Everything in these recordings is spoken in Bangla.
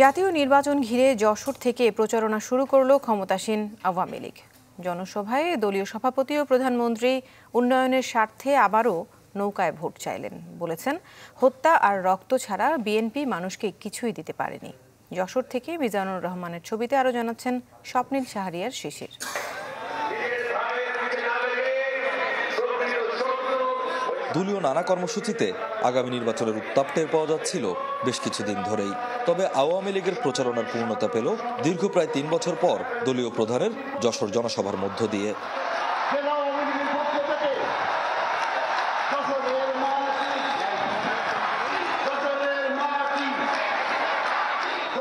জাতীয় নির্বাচন ঘিরে যশোর থেকে প্রচারণা শুরু করল ক্ষমতাসীন আওয়ামী লীগ। জনসভায় দলীয় সভাপতি ও প্রধানমন্ত্রী উন্নয়নের স্বার্থে আবারও নৌকায় ভোট চাইলেন বলেছেন। হত্যা আর রক্ত ছাড়া বিএনপি মানুষকে কিছুই দিতে পারেনি। যশোর থেকে মিজানুর রহমানের ছবিতে আরও জানাচ্ছেন স্বপ্নীল শাহরিয়ার শিশির। দলীয় নানা কর্মসূচিতে আগামী নির্বাচনের উত্তাপ টের পাওয়া যাচ্ছিল বেশ কিছুদিন ধরেই। তবে আওয়ামী লীগের প্রচারণার পূর্ণতা পেল দীর্ঘ প্রায় তিন বছর পর দলীয় প্রধানের যশোর জনসভার মধ্য দিয়ে।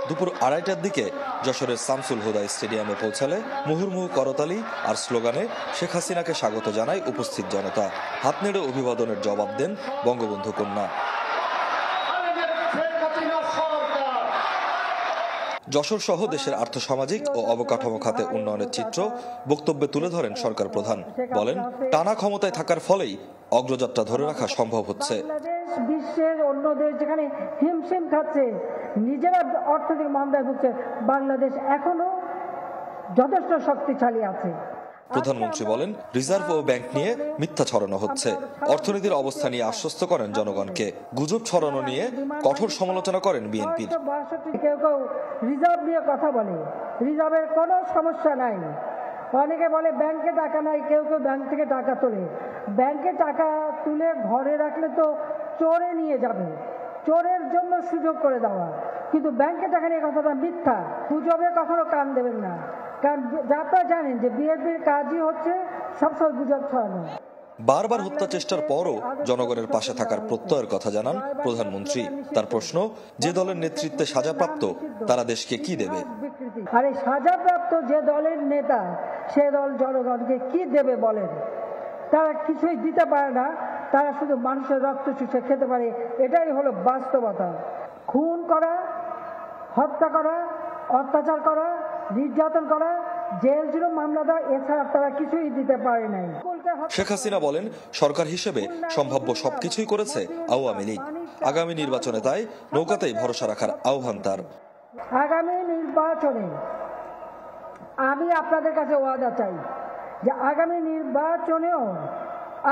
দুপুর আড়াইটার দিকে যশোরের শামসুল হুদা স্টেডিয়ামে পৌঁছালে মুহুর্মুহু করতালি আর স্লোগানে শেখ হাসিনাকে স্বাগত জানায় উপস্থিত জনতা। হাত নেড়ে অভিবাদনের জবাব দেন বঙ্গবন্ধু কন্যা। যশোর সহ দেশের আর্থসামাজিক ও অবকাঠামো খাতে উন্নয়নের চিত্র বক্তব্যে তুলে ধরেন সরকার প্রধান। বলেন, টানা ক্ষমতায় থাকার ফলেই অগ্রযাত্রা ধরে রাখা সম্ভব হচ্ছে। বিশ্বের অন্য দেশ যেখানে হিমশিম খাচ্ছে, নিজেরা অর্থনৈতিক মন্দায় ভুগছে, বাংলাদেশ এখনও যথেষ্ট শক্তিশালী আছে। প্রধানমন্ত্রী বলেন রিজার্ভ ও ব্যাংক নিয়ে মিথ্যা ছড়ানো হচ্ছে। অর্থনীতির অবস্থা নিয়ে আশ্বস্ত করেন জনগণকে। গুজব ছড়ানো নিয়ে কঠোর সমালোচনা করেন বিএনপির। কেউ কেউ রিজার্ভ নিয়ে কথা বলে রিজার্ভের কোনো সমস্যা নাই। অনেকে বলে ব্যাংকে টাকা নাই কেউ কেউ ব্যাংক থেকে টাকা তোলে। ব্যাংকে টাকা তুলে ঘরে রাখলে তো চোরে নিয়ে যাবে। চোরের জন্য সুযোগ করে দেওয়া। কিন্তু ব্যাংকে টাকা নিয়ে কথাটা মিথ্যা। গুজবে কখনো কান দেবেন না। কারণ যারা জানেন যে বিএনপির কাজই হচ্ছে সবসময় গুজব ছড়ানো। বারবার হত্যা চেষ্টার পরও জনগণের পাশে থাকার প্রত্যয়ের কথা জানান প্রধানমন্ত্রী। তার প্রশ্ন যে দলের নেতৃত্বে সাজাপ্রাপ্ত তারা দেশকে কি দেবে? আরে সাজাপ্রাপ্ত যে দলের নেতা সে দল জনগণকে কি দেবে বলেন? তারা কিছুই দিতে পারে না তারা শুধু মানুষের রক্ত চুষে খেতে পারে। এটাই হলো বাস্তবতা। খুন করা হত্যা করা অত্যাচার করা নির্যাতন করা জেল জুলুম মামলা দেওয়া এছাড়া তারা কিছুই দিতে পারে নাই। শেখ হাসিনা বলেন সরকার হিসেবে সম্ভাব্য সবকিছুই করেছে আওয়ামী লীগ। আগামী নির্বাচনে তাই নৌকাতেই ভরসা রাখার আহ্বান তার। আগামী নির্বাচনে আমি আপনাদের কাছে ওয়াদা চাই যে আগামী নির্বাচনেও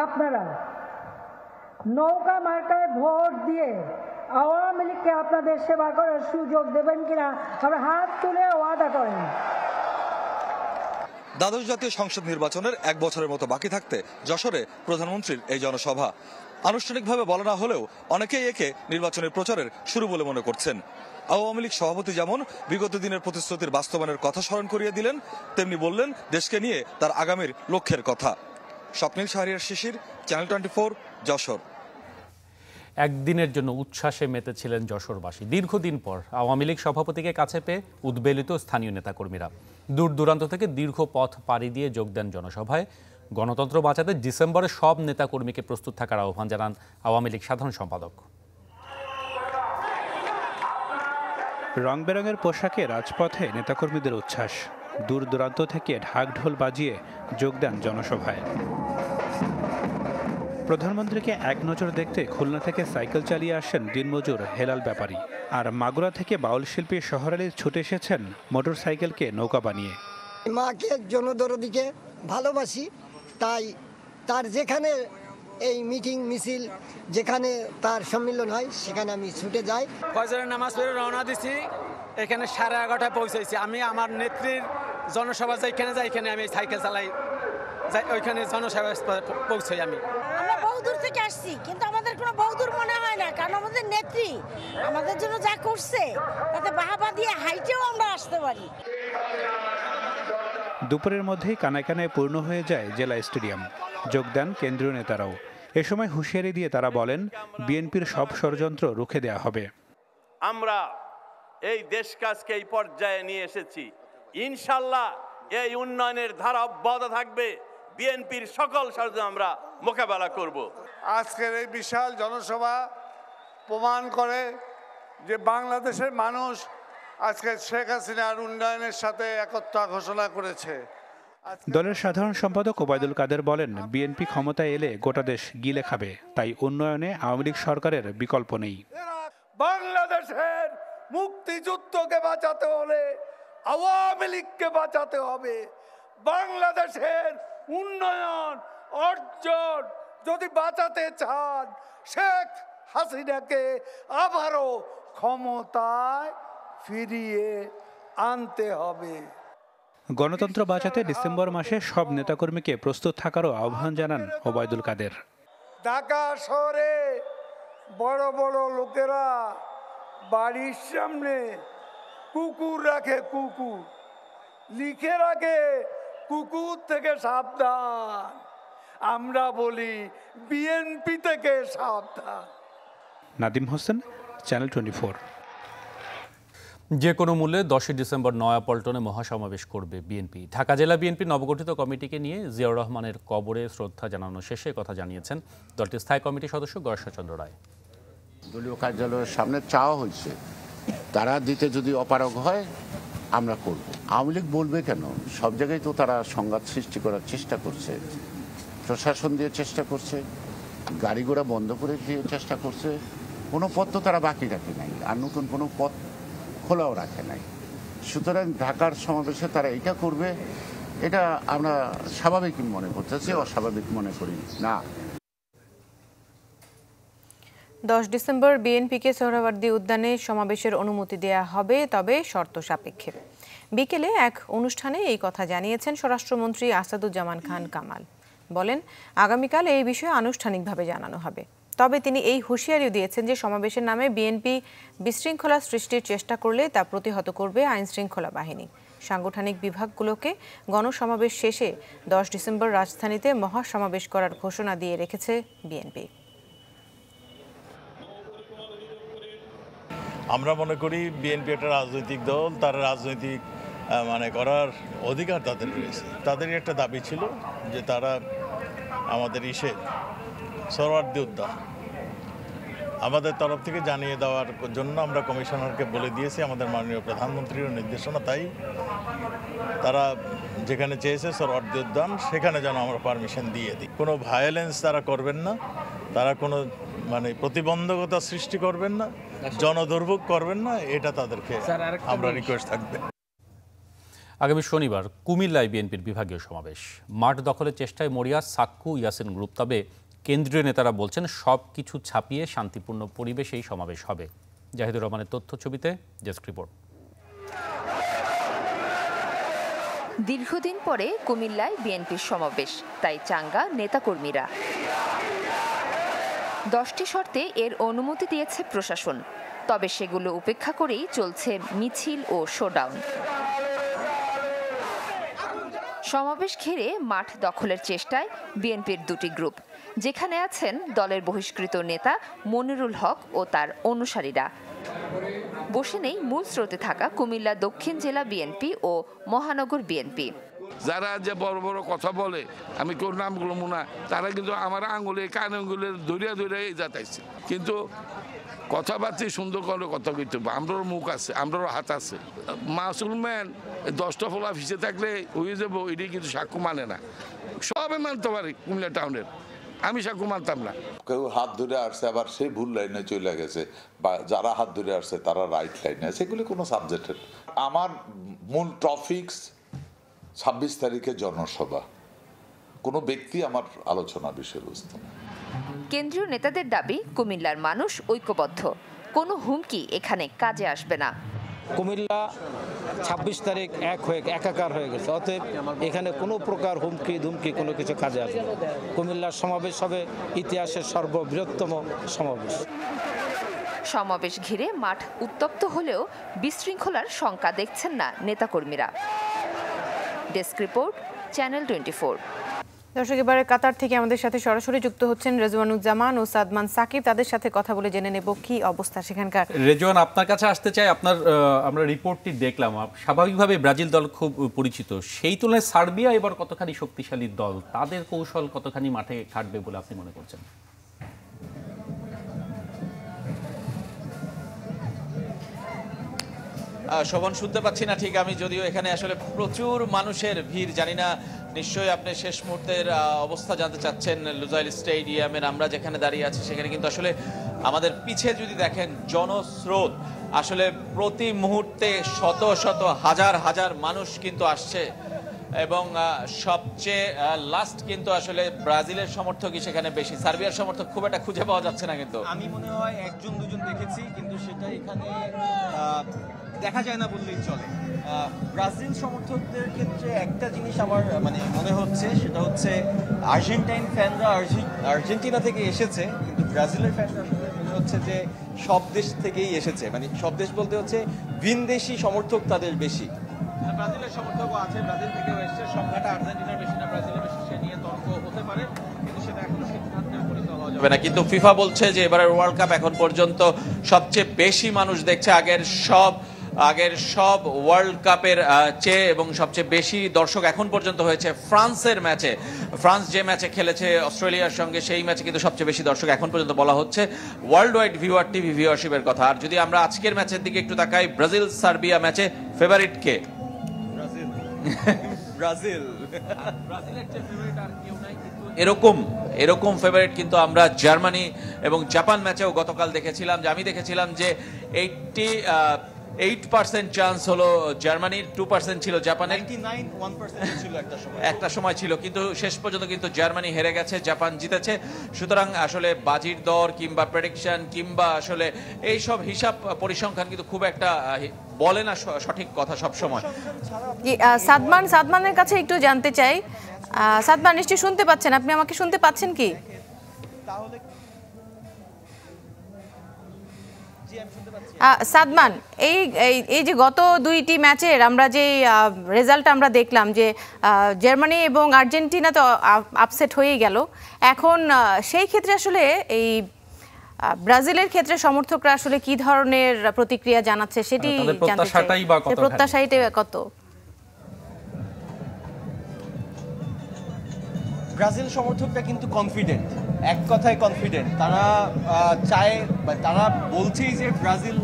আপনারা নৌকা মার্কায় ভোট দিয়ে আওয়ামী লীগকে আপনাদের সেবা করার সুযোগ দেবেন কিনা আমরা হাত তুলে ওয়াদা করেন। দ্বাদশ জাতীয় সংসদ নির্বাচনের এক বছরের মতো বাকি থাকতে যশোরে প্রধানমন্ত্রীর এই জনসভা। আনুষ্ঠানিকভাবে বলা না হলেও অনেকেই একে নির্বাচনের প্রচারের শুরু বলে মনে করছেন। আওয়ামী লীগ সভাপতি যেমন বিগত দিনের প্রতিশ্রুতির বাস্তবায়নের কথা স্মরণ করিয়ে দিলেন, তেমনি বললেন দেশকে নিয়ে তার আগামীর লক্ষ্যের কথা। Swapnil Shahriar Shishir, channel twenty four, Jessore. একদিনের জন্য উচ্ছ্বাসে মেতেছিলেন যশোরবাসী। দীর্ঘদিন পর আওয়ামী লীগ সভাপতিকে কাছে পেয়ে উদ্বেলিত স্থানীয় নেতাকর্মীরা। দূর দূরান্ত থেকে দীর্ঘ পথ পাড়ি দিয়ে যোগ দেন জনসভায়। গণতন্ত্র বাঁচাতে ডিসেম্বরে সব নেতাকর্মীকে প্রস্তুত থাকার আহ্বান জানান আওয়ামী লীগ সাধারণ সম্পাদক। রং বেরঙের পোশাকে রাজপথে নেতাকর্মীদের উচ্ছ্বাস। দূর দূরান্ত থেকে ঢাক ঢোল বাজিয়ে যোগ দেন জনসভায়। প্রধানমন্ত্রীকে এক নজর দেখতে খুলনা থেকে সাইকেল চালিয়ে আসেন দিনমজুর হেলাল ব্যাপারী। আর মাগুরা থেকে বাউল শিল্পী শহরালি ছুটে এসেছেন মোটর সাইকেলকে নৌকা বানিয়ে। মাকে জনদরদিকে ভালোবাসি তাই তার যেখানে এই মিটিং মিছিল যেখানে তার সম্মিলন হয় সেখানে আমি ছুটে যাই। ফজরের নামাজ পড়ে রওনা দিছি এখানে সাড়ে এগারোটায় পৌঁছেছি আমি আমার নেত্রীর জনসভা যেখানে যাই এখানে আমি সাইকেল চালাই যাই ওইখানে জনসভা পৌঁছাই আমি। থেকে আসছি কিন্তু আমাদের কোনো বহুদূর মনে হয় না কারণ আমাদের নেত্রী আমাদের জন্য যা করছে তাতে বাহাবা দিয়ে হাইটেও আমরা আসতে পারি। দুপুরের মধ্যেই কানায় কানায় পূর্ণ হয়ে যায় জেলা স্টেডিয়াম। যোগ দেন কেন্দ্রীয় নেতারাও। এ সময় হুঁশিয়ারি দিয়ে তারা বলেন বিএনপির সব ষড়যন্ত্র রুখে দেয়া হবে। আমরা এই দেশ কাজকে এই পর্যায়ে নিয়ে এসেছি। ইনশাল্লাহ এই উন্নয়নের ধারা অব্যাহত থাকবে। বিএনপির সকল ষড়যন্ত্র আমরা মোকাবেলা করব। আজকের এই বিশাল জনসভা প্রমাণ করে যে বাংলাদেশের মানুষ আজকে শেখ হাসিনার উন্নয়নের সাথে একত্রা ঘোষণা করেছে। দলের সাধারণ সম্পাদক ওবায়দুল কাদের বলেন বিএনপি ক্ষমতায় এলে গোটা দেশ গিলে খাবে তাই উন্নয়নে আওয়ামী লীগ সরকারের বিকল্প নেই। বাংলাদেশের মুক্তিযুদ্ধকে বাঁচাতে হলে আওয়ামী লীগকে বাঁচাতে হবে। বাংলাদেশের উন্নয়ন অর্জন যদি বাঁচাতে চান শেখ হাসিনাকে আবারও ক্ষমতায় ফিরিয়ে আনতে হবে। গণতন্ত্র বাঁচাতে ডিসেম্বর মাসে সব নেতাকর্মীকে প্রস্তুত থাকারও আহ্বান জানান ওবায়দুল কাদের। ঢাকা শহরে বড় বড় লোকেরা বাড়ির সামনে কুকুর রাখে কুকুর লিখে রাখে কুকুর থেকে সাবধান। আমরা বলি বিএনপি থেকে সাবধান। Nadim Hossain channel twenty four যে কোনো মূল্যে দশই ডিসেম্বর নয়াপল্টনে মহাসমাবেশ করবে বিএনপি ঢাকা জেলা বিএনপি নবগঠিত কমিটিকে নিয়ে জিয়াউর রহমানের কবরে শ্রদ্ধা জানানো শেষে কথা জানিয়েছেন দলটির স্থায়ী কমিটির সদস্য গর্ষচন্দ্র রায়। দলীয় কার্যালয়ের সামনে চাওয়া হয়েছে তারা দিতে যদি অপারগ হয় আমরা করব। আওয়ামী লীগ বলবে কেন? সব জায়গায় তো তারা সংঘাত সৃষ্টি করার চেষ্টা করছে। প্রশাসন দিয়ে চেষ্টা করছে। গাড়ি ঘোড়া বন্ধ করে দিয়ে চেষ্টা করছে। কোনো পথ তো তারা বাকি রাখে নাই। আর নতুন কোনো পথ খোলাও রাখে নাই। সুতরাং ঢাকার সমাবেশে তারা এটা করবে। এটা আমরা স্বাভাবিক মনে করতেছি, অস্বাভাবিক মনে করি না। দশ ডিসেম্বর বিএনপিকে সোহরাওয়ার্দী উদ্যানে সমাবেশের অনুমতি দেয়া হবে, তবে শর্ত সাপেক্ষে। বিকেলে এক অনুষ্ঠানে এই কথা জানিয়েছেন স্বরাষ্ট্রমন্ত্রী আসাদুজ্জামান খান কামাল। বলেন, আগামীকাল এই বিষয়ে আনুষ্ঠানিকভাবে জানানো হবে। তবে তিনি এই হুঁশিয়ারিও দিয়েছেন যে সমাবেশের নামে বিএনপি বিশৃঙ্খলা সৃষ্টির চেষ্টা করলে তা প্রতিহত করবে আইনশৃঙ্খলা বাহিনী। সাংগঠনিক বিভাগগুলোকে গণসমাবেশ শেষে দশ ডিসেম্বর রাজধানীতে মহাসমাবেশ করার ঘোষণা দিয়ে রেখেছে বিএনপি। আমরা মনে করি বিএনপি একটা রাজনৈতিক দল, তার রাজনৈতিক মানে করার অধিকার তাদের রয়েছে। তাদেরই একটা দাবি ছিল যে তারা আমাদের ইসে সরওয়ার্দি উদ্যান। আমাদের তরফ থেকে জানিয়ে দেওয়ার জন্য আমরা কমিশনারকে বলে দিয়েছি, আমাদের মাননীয় প্রধানমন্ত্রীর নির্দেশনা, তাই তারা যেখানে চেয়েছে সরওয়ার্দি উদ্যান, সেখানে যেন আমরা পারমিশন দিয়ে দিই। কোনো ভায়োলেন্স তারা করবেন না, তারা কোনো মানে প্রতিবন্ধকতা সৃষ্টি করবেন না। জনদুর্ভোগ করবেন না এটা তাদেরকে আমরা রিকোয়েস্ট থাকবে। আগামী শনিবার কুমিল্লায় বিএনপির বিভাগীয় সমাবেশ। মাঠ দখলের চেষ্টায় মরিয়া সাক্কু ইয়াসিন গ্রুপ। তবে কেন্দ্রীয় নেতারা বলছেন সব কিছু ছাপিয়ে শান্তিপূর্ণ পরিবেশেই সমাবেশ হবে। জাহিদুর রহমানের তথ্য ছবিতে ডেস্ক রিপোর্ট। দীর্ঘদিন পরে কুমিল্লায় বিএনপির সমাবেশ তাই চাঙ্গা নেতাকর্মীরা। দশটি শর্তে এর অনুমতি দিয়েছে প্রশাসন, তবে সেগুলো উপেক্ষা করেই চলছে মিছিল ও শোডাউন। সমাবেশ ঘিরে মাঠ দখলের চেষ্টায় বিএনপির দুটি গ্রুপ, যেখানে আছেন দলের বহিষ্কৃত নেতা মনিরুল হক ও তার অনুসারীরা। বসে নেই মূল স্রোতে থাকা কুমিল্লা দক্ষিণ জেলা বিএনপি ও মহানগর বিএনপি। যারা যে বড় বড় কথা বলে, আমি কোন নামগুলো মনে তারা কিন্তু আমার আঙুলে, কান আঙুলে ধরিয়া ধরিয়া এই যাতাইছে কিন্তু কথাবার্তা সুন্দর করে কথা কইতে হবে। আমরাও মুখ আছে আমরাও হাত আছে। মাসুল ম্যান দশটা ফলা ফিসে থাকলে হয়ে যাব এটি কিন্তু সাক্ষ্য মানে না। সবে মানতে পারি কুমিল্লা টাউনের। আমি সাক্ষ্য মানতাম না। কেউ হাত ধরে আসছে, আবার সেই ভুল লাইনে চলে গেছে। বা যারা হাত ধরে আসছে, তারা রাইট লাইনে আছে। এগুলি কোনো সাবজেক্টের আমার মূল টপিক্স ছাব্বিশ তারিখে জনসভা। কোনো ব্যক্তি আমার আলোচনা বিষয়বস্তু না। কেন্দ্রীয় নেতাদের দাবি কুমিল্লার মানুষ ঐক্যবদ্ধ। কোনো হুমকি এখানে কাজে আসবে না। কুমিল্লা ছাব্বিশ তারিখ এক হয়ে একাকার হয়ে গেছে। অতএব এখানে কোনো প্রকার হুমকি ধুমকি কোনো কিছু কাজে আসবে না। কুমিল্লার সমাবেশ হবে ইতিহাসের সর্ববৃহত্তম সমাবেশ। সমাবেশ ঘিরে মাঠ উত্তপ্ত হলেও বিশৃঙ্খলার শঙ্কা দেখছেন না নেতাকর্মীরা। ডেস্ক রিপোর্ট চ্যানেল টোয়েন্টি দর্শক এবারে কাতার থেকে আমাদের সাথে সরাসরি যুক্ত হচ্ছেন রেজওয়ানুজ্জামান ও সাদমান সাকিব। তাদের সাথে কথা বলে জেনে নেব কি অবস্থা সেখানকার। রেজওয়ান আপনার কাছে আসতে চাই আপনার আমরা রিপোর্টটি দেখলাম। স্বাভাবিকভাবে ব্রাজিল দল খুব পরিচিত। সেই তুলনায় সার্বিয়া এবার কতখানি শক্তিশালী দল? তাদের কৌশল কতখানি মাঠে খাটবে বলে আপনি মনে করছেন? শোভন, শুনতে পাচ্ছি না ঠিক আমি, যদিও এখানে আসলে প্রচুর মানুষের ভিড়, জানি না, নিশ্চয়ই আপনি শেষ মুহূর্তের অবস্থা জানতে চাচ্ছেন লুজাইল স্টেডিয়ামের, আমরা যেখানে দাঁড়িয়ে আছি সেখানে, কিন্তু আসলে আমাদের পিছে যদি দেখেন জনস্রোত, আসলে প্রতি মুহূর্তে শত শত হাজার হাজার মানুষ কিন্তু আসছে, এবং সবচেয়ে লাস্ট কিন্তু আসলে ব্রাজিলের সমর্থকই সেখানে বেশি, সার্বিয়ার সমর্থক খুব একটা খুঁজে পাওয়া যাচ্ছে না কিন্তু। আমি মনে হয় একজন, দুজন দেখেছি, কিন্তু সেটা এখানে দেখা যায় না বললেই চলে। আহ, ব্রাজিল সমর্থকদের ক্ষেত্রে একটা জিনিস আমার মানে মনে হচ্ছে সেটা হচ্ছে আর্জেন্টাইন ফ্যানরা আর্জেন্টিনা থেকে এসেছে কিন্তু ব্রাজিলের ফ্যানরা আসলে মনে হচ্ছে যে সব দেশ থেকেই এসেছে। মানে সব দেশ বলতে হচ্ছে ভিনদেশি সমর্থক তাদের বেশি। ব্রাজিলের সমর্থকও আছে ব্রাজিল থেকেও এসছে। সংখ্যাটা আর্জেন্টিনার বেশি না ব্রাজিলের বেশি সে নিয়ে তর্ক হতে পারে। কিন্তু সেটা এখনও সিদ্ধান্তে উপনীত হওয়া যাবে না কিন্তু ফিফা বলছে যে এবারের ওয়ার্ল্ড কাপ এখন পর্যন্ত সবচেয়ে বেশি মানুষ দেখছে আগের সব আগের সব ওয়ার্ল্ড কাপের চেয়ে এবং সবচেয়ে বেশি দর্শক এখন পর্যন্ত হয়েছে ফ্রান্সের ম্যাচে। ফ্রান্স যে ম্যাচে খেলেছে অস্ট্রেলিয়ার সঙ্গে সেই ম্যাচে কিন্তু সবচেয়ে বেশি দর্শক এখন পর্যন্ত বলা হচ্ছে ওয়ার্ল্ড ওয়াইড ভিউয়ার টিভি ভিউয়ারশিপের কথা। আর যদি আমরা আজকের ম্যাচের দিকে একটু তাকাই ব্রাজিল সার্বিয়া ম্যাচে ফেভারিট কে? ব্রাজিল। এরকম এরকম ফেভারিট কিন্তু আমরা জার্মানি এবং জাপান ম্যাচেও গতকাল দেখেছিলাম। যে আমি দেখেছিলাম যে এইটটি এইট পার্সেন্ট চান্স হলো জার্মানির টু পার্সেন্ট ছিল জাপানের। 99 1% ছিল একটা সময়। ছিল কিন্তু শেষ পর্যন্ত কিন্তু জার্মানি হেরে গেছে জাপান জিতেছে। সুতরাং আসলে বাজির দর কিংবা প্রেডিকশন কিংবা আসলে এই সব হিসাব পরিসংখ্যান কিন্তু খুব একটা বলে না সঠিক কথা সব সময় সাদমান সাদমানের কাছে একটু জানতে চাই। সাদমান নিশ্চয়ই শুনতে পাচ্ছেন? আপনি আমাকে শুনতে পাচ্ছেন কি? আহ, সাদমান এই এই- এই যে গত দুইটি ম্যাচের আমরা যে রেজাল্ট আমরা দেখলাম যে আহ, জার্মানি এবং আর্জেন্টিনা তো আপসেট হয়েই গেল। এখন সেই ক্ষেত্রে আসলে এই আহ, ব্রাজিলের ক্ষেত্রে সমর্থকরা আসলে কি ধরনের প্রতিক্রিয়া জানাচ্ছে সেটি প্রত্যাশাটাই বা সে কতখানি? কত? ব্রাজিল সমর্থকরা কিন্তু কনফিডেন্ট এক কথায় কনফিডেন্ট তারা চায় বা তারা বলছেই যে ব্রাজিল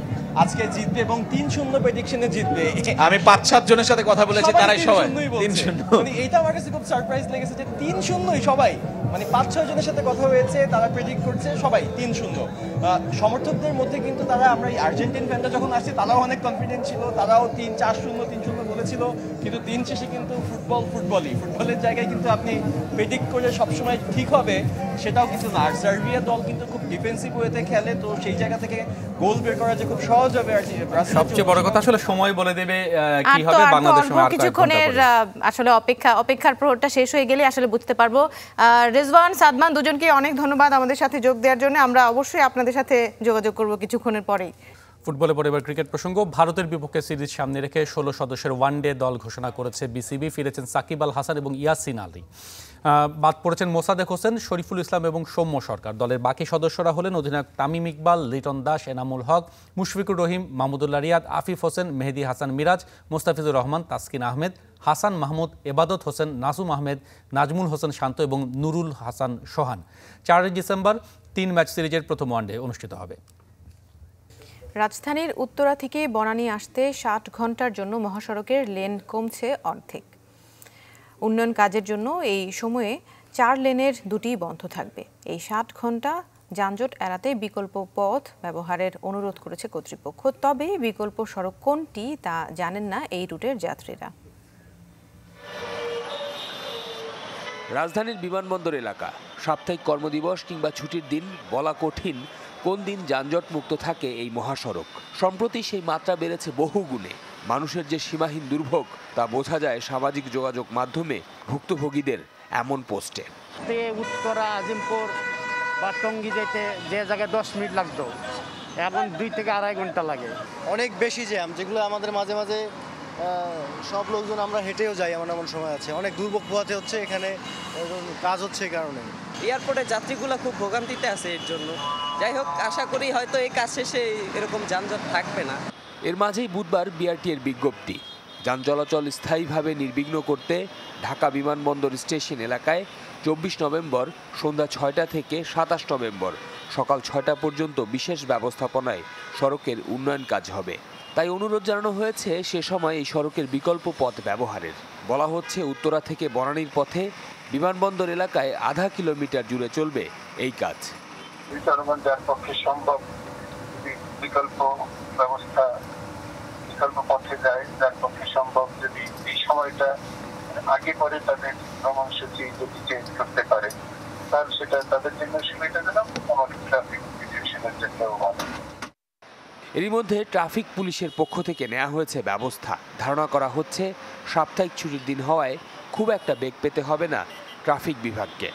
আজকে জিতবে এবং তিন শূন্য প্রেডিকশনে জিতবে। আমি পাঁচ সাত জনের সাথে কথা বলেছি তারাই সবাই। তিন শূন্য। মানে এইটা আমার কাছে খুব সারপ্রাইজ লেগেছে যে তিন শূন্যই সবাই মানে পাঁচ ছয় জনের সাথে কথা হয়েছে তারা প্রেডিক্ট করছে সবাই তিন শূন্য। সমর্থকদের মধ্যে কিন্তু তারা আমরা এই আর্জেন্টিন ফ্যানরা যখন আসছি তারাও অনেক কনফিডেন্ট ছিল তারাও তিন চার শূন্য তিন শূন্য বলেছিল কিন্তু দিন শেষে কিন্তু ফুটবল ফুটবলই। ফুটবলের জায়গায় কিন্তু আপনি প্রেডিক্ট করে সবসময় ঠিক হবে সেটাও কিন্তু না। আর সার্বিয়া দল কিন্তু খুব ডিফেন্সিভ ওয়েতে খেলে তো সেই জায়গা থেকে গোল বের করা যে খুব সহজ হবে আর কি সবচেয়ে বড় কথা আসলে সময় বলে দেবে কি হবে বাংলাদেশ কিছুক্ষণের আসলে অপেক্ষা অপেক্ষার প্রহরটা শেষ হয়ে গেলে আসলে বুঝতে পারব। আহ, রেজওয়ান সাদমান দুজনকে অনেক ধন্যবাদ আমাদের সাথে যোগ দেওয়ার জন্য। আমরা অবশ্যই আপনাদের সাথে যোগাযোগ করব কিছুক্ষণের পরেই। ফুটবলে পরিবার ক্রিকেট প্রসঙ্গ, ভারতের বিপক্ষে সিরিজ সামনে রেখে ষোলো সদস্যের ওয়ানডে দল ঘোষণা করেছে বিসিবি। ফিরেছেন সাকিব আল হাসান এবং ইয়াসিন আলী। বাদ পড়েছেন মোসাদেক হোসেন, শরীফুল ইসলাম এবং সৌম্য সরকার। দলের বাকি সদস্যরা হলেন অধিনায়ক তামিম ইকবাল, লিটন দাস, এনামুল হক, মুশফিকুর রহিম, মাহমুদুল্লাহ রিয়াদ, আফিফ হোসেন, মেহেদি হাসান মিরাজ, মোস্তাফিজুর রহমান, তাসকিন আহমেদ, হাসান মাহমুদ, এবাদত হোসেন নাজুম আহমেদ, নাজমুল হোসেন শান্ত এবং নুরুল হাসান সোহান। চারই ডিসেম্বর তিন ম্যাচ সিরিজের প্রথম ওয়ানডে অনুষ্ঠিত হবে। রাজধানীর উত্তরা থেকে বনানী আসতে ষাট ঘণ্টার জন্য মহাসড়কের লেন কমছে অর্ধেক। উন্নয়ন কাজের জন্য এই সময়ে চার লেনের দুটি বন্ধ থাকবে। এই ষাট ঘণ্টা যানজট এড়াতে বিকল্প পথ ব্যবহারের অনুরোধ করেছে কর্তৃপক্ষ। তবে বিকল্প সড়ক কোনটি তা জানেন না এই রুটের যাত্রীরা। রাজধানীর বিমানবন্দর এলাকা। সাপ্তাহিক কর্মদিবস কিংবা ছুটির দিন বলা কঠিন। কোন দিন যানজট মুক্ত থাকে এই মহাসড়ক? সম্প্রতি সেই মাত্রা বেড়েছে বহু গুণে মানুষের যে সীমাহীন দুর্ভোগ তা বোঝা যায় সামাজিক যোগাযোগ মাধ্যমে ভুক্তভোগীদের এমন পোস্টে। উত্তরা আজিমপুর বা টঙ্গি যেতে যে জায়গায় দশ মিনিট লাগতো এখন দুই থেকে আড়াই ঘণ্টা লাগে। অনেক বেশি জ্যাম যেগুলো আমাদের মাঝে মাঝে সব লোকজন আমরা হেঁটেও যাই এমন এমন সময় আছে। অনেক দুর্ভোগ পোহাতে হচ্ছে এখানে কাজ হচ্ছে এই কারণে। এয়ারপোর্টে যাত্রীগুলো খুব ভোগান্তিতে আছে এর জন্য। যাই হোক, আশা করি হয়তো এই কাজ শেষে এরকম যানজট থাকবে না। এর মাঝেই বুধবার বিআরটি এর বিজ্ঞপ্তি। যান চলাচল স্থায়ীভাবে নির্বিঘ্ন করতে ঢাকা বিমানবন্দর স্টেশন এলাকায় চব্বিশ নভেম্বর সন্ধ্যা ছয়টা থেকে সাতাশ নভেম্বর সকাল ছয়টা পর্যন্ত বিশেষ ব্যবস্থাপনায় সড়কের উন্নয়ন কাজ হবে। তাই অনুরোধ জানানো হয়েছে সে সময় এই সড়কের বিকল্প পথ ব্যবহারের। বলা হচ্ছে উত্তরা থেকে বনানীর পথে বিমানবন্দর এলাকায় আধা কিলোমিটার জুড়ে চলবে এই কাজ। জনগণ যার পক্ষে সম্ভব বিকল্প ব্যবস্থা, বিকল্প পথে যায়, যার পক্ষে সম্ভব যদি এই সময়টা আগে পরে তাদের ভ্রমণসূচি যদি চেঞ্জ করতে পারে, তাহলে সেটা তাদের জন্য সুবিধাজনক ট্রাফিক সিচুয়েশনের ভালো। এরই মধ্যে ট্রাফিক পুলিশের পক্ষ থেকে নেওয়া হয়েছে ব্যবস্থা। ধারণা করা হচ্ছে, সাপ্তাহিক ছুটির দিন হওয়ায় খুব একটা বেগ পেতে হবে না ট্রাফিক বিভাগকে।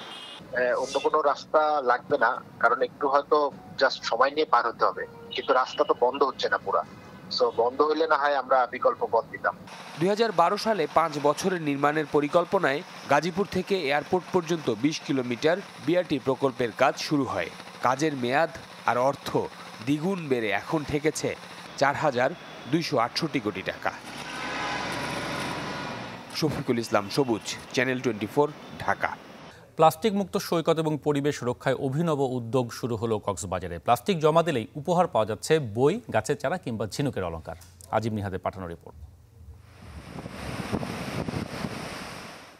অন্য কোনো রাস্তা লাগবে না, কারণ একটু হয়তো জাস্ট সময় নিয়ে পার হতে হবে। কিন্তু রাস্তা তো বন্ধ হচ্ছে না পুরা। সো বন্ধ হইলে না হয় আমরা বিকল্প পথ দিতাম দুই সালে পাঁচ বছরের নির্মাণের পরিকল্পনায় গাজীপুর থেকে এয়ারপোর্ট পর্যন্ত ২০ কিলোমিটার বিআরটি প্রকল্পের কাজ শুরু হয়। কাজের মেয়াদ আর অর্থ দ্বিগুণ বেড়ে এখন ঠেকেছে চার হাজার দুইশো আটষট্টি কোটি টাকা। শফিকুল ইসলাম, সবুজ চ্যানেল টোয়েন্টি ঢাকা। প্লাস্টিক মুক্ত সৈকত এবং পরিবেশ রক্ষায় অভিনব উদ্যোগ শুরু হলো কক্সবাজারে। প্লাস্টিক জমা দিলেই উপহার পাওয়া যাচ্ছে বই, গাছের চারা কিংবা ঝিনুকের অলঙ্কার। আজিম নিহাদের পাঠানো রিপোর্ট।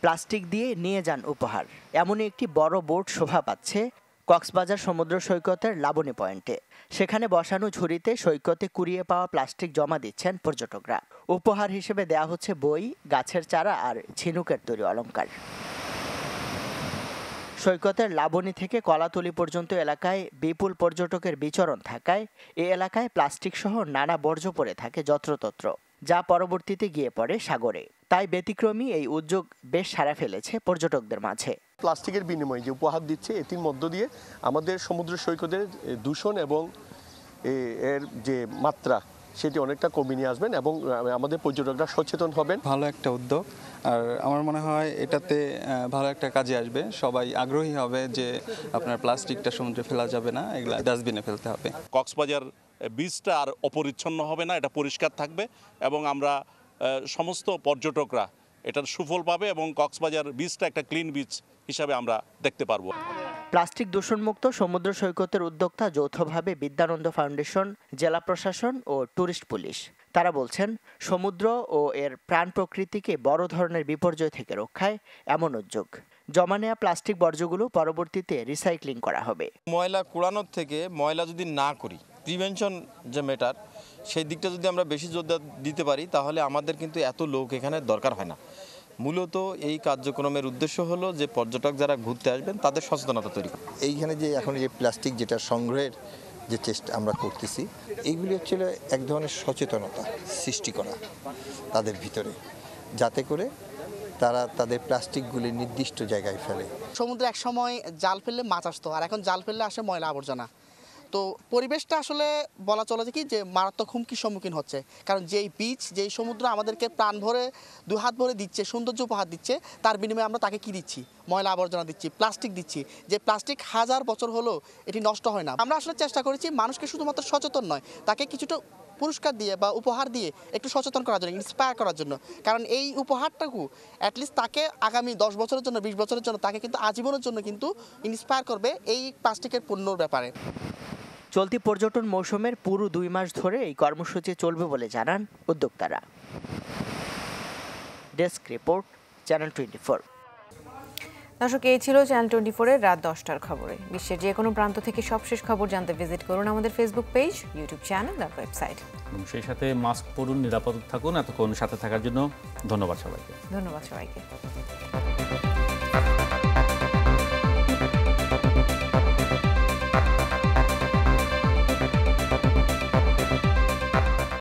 প্লাস্টিক দিয়ে নিয়ে যান উপহার। এমনই একটি বড় বোর্ড শোভা পাচ্ছে কক্সবাজার সমুদ্র সৈকতের লাবণী পয়েন্টে। সেখানে বসানো ঝুড়িতে সৈকতে কুড়িয়ে পাওয়া প্লাস্টিক জমা দিচ্ছেন পর্যটকরা। উপহার হিসেবে দেয়া হচ্ছে বই, গাছের চারা আর ঝিনুকের তৈরি অলংকার সৈকতের লাবণী থেকে কলাতলি পর্যন্ত এলাকায় বিপুল পর্যটকের বিচরণ থাকায় এ এলাকায় প্লাস্টিক সহ নানা বর্জ্য পড়ে থাকে যত্রতত্র, যা পরবর্তীতে গিয়ে পড়ে সাগরে। তাই ব্যতিক্রমী এই উদ্যোগ বেশ সারা ফেলেছে পর্যটকদের মাঝে। প্লাস্টিকের বিনিময়ে যে উপহার দিচ্ছে, এটির মধ্য দিয়ে আমাদের সমুদ্র সৈকতের দূষণ এবং এর যে মাত্রা সেটি অনেকটা কমিয়ে নিয়ে আসবেন এবং আমাদের পর্যটকরা সচেতন হবেন। ভালো একটা উদ্যোগ। আর আমার মনে হয় এটাতে ভালো একটা কাজে আসবে। সবাই আগ্রহী হবে যে আপনার প্লাস্টিকটা সমুদ্রে ফেলা যাবে না এগুলা ডাস্টবিনে ফেলতে হবে। কক্সবাজার বীজটা আর অপরিচ্ছন্ন হবে না এটা পরিষ্কার থাকবে এবং আমরা সমস্ত পর্যটকরা এটার সুফল পাবে এবং কক্সবাজার বীজটা একটা ক্লিন বীজ হিসাবে আমরা দেখতে পারব। প্লাস্টিক দূষণমুক্ত সমুদ্র সৈকতের উদ্যোক্তা যৌথভাবে বিদ্যানন্দ ফাউন্ডেশন জেলা প্রশাসন ও ট্যুরিস্ট পুলিশ। তারা বলছেন সমুদ্র ও এর প্রাণ প্রকৃতিকে বড় ধরনের বিপর্যয় থেকে রক্ষায় এমন উদ্যোগ। জমা নেওয়া প্লাস্টিক বর্জ্যগুলো পরবর্তীতে রিসাইক্লিং করা হবে। ময়লা কুড়ানোর থেকে ময়লা যদি না করি প্রিভেনশন যে ম্যাটার সেই দিকটা যদি আমরা বেশি জোর দিতে পারি তাহলে আমাদের কিন্তু এত লোক এখানে দরকার হয় না। মূলত এই কার্যক্রমের উদ্দেশ্য হলো যে পর্যটক যারা ঘুরতে আসবেন তাদের সচেতনতা তৈরি করা। এইখানে যে এখন যে প্লাস্টিক যেটা সংগ্রহের যে চেষ্টা আমরা করতেছি এইগুলি হচ্ছিল এক ধরনের সচেতনতা সৃষ্টি করা তাদের ভিতরে যাতে করে তারা তাদের প্লাস্টিকগুলি নির্দিষ্ট জায়গায় ফেলে। সমুদ্রে এক সময় জাল ফেললে মাছ আসতো আর এখন জাল ফেললে আসে ময়লা আবর্জনা। তো পরিবেশটা আসলে বলা চলে যে কি, যে মারাত্মক হুমকির সম্মুখীন হচ্ছে। কারণ যেই বিচ যেই সমুদ্র আমাদেরকে প্রাণ ভরে, দু হাত ভরে দিচ্ছে, সৌন্দর্য উপহার দিচ্ছে, তার বিনিময়ে আমরা তাকে কি দিচ্ছি? ময়লা আবর্জনা দিচ্ছি প্লাস্টিক দিচ্ছি। যে প্লাস্টিক হাজার বছর হলো এটি নষ্ট হয় না। আমরা আসলে চেষ্টা করেছি মানুষকে শুধুমাত্র সচেতন নয়, তাকে কিছুটা পুরস্কার দিয়ে বা উপহার দিয়ে একটু সচেতন করার জন্য ইন্সপায়ার করার জন্য। কারণ এই উপহারটাকু অ্যাটলিস্ট তাকে আগামী দশ বছরের জন্য, বিশ বছরের জন্য তাকে কিন্তু আজীবনের জন্য কিন্তু ইন্সপায়ার করবে এই প্লাস্টিকের পণ্যর ব্যাপারে। চলতি পর্যটন মৌসুমের পুরো দুই মাস ধরে এই কর্মসূচি চলবে বলে জানান উদ্যোক্তারা। ডেস্ক রিপোর্ট চ্যানেল টোয়েন্টি দর্শক এই ছিল চ্যানেল টোয়েন্টি ফোরের রাত দশটার খবরে। বিশ্বের যে কোনো প্রান্ত থেকে সবশেষ খবর জানতে ভিজিট করুন আমাদের ফেসবুক পেজ ইউটিউব চ্যানেল আর ওয়েবসাইট এবং সেই সাথে মাস্ক পরুন নিরাপদ থাকুন। এতক্ষণ সাথে থাকার জন্য ধন্যবাদ সবাইকে। ধন্যবাদ সবাইকে।